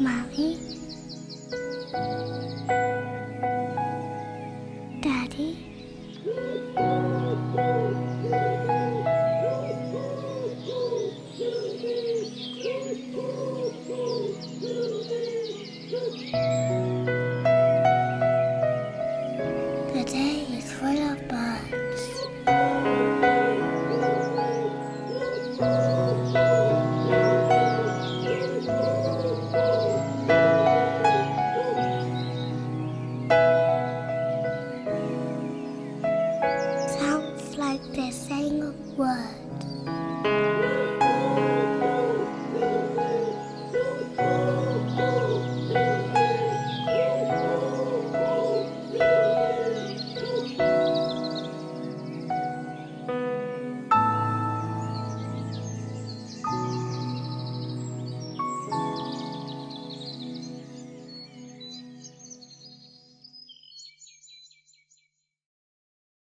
Mommy? Daddy? The day is full of bugs. Sounds like they're saying a word.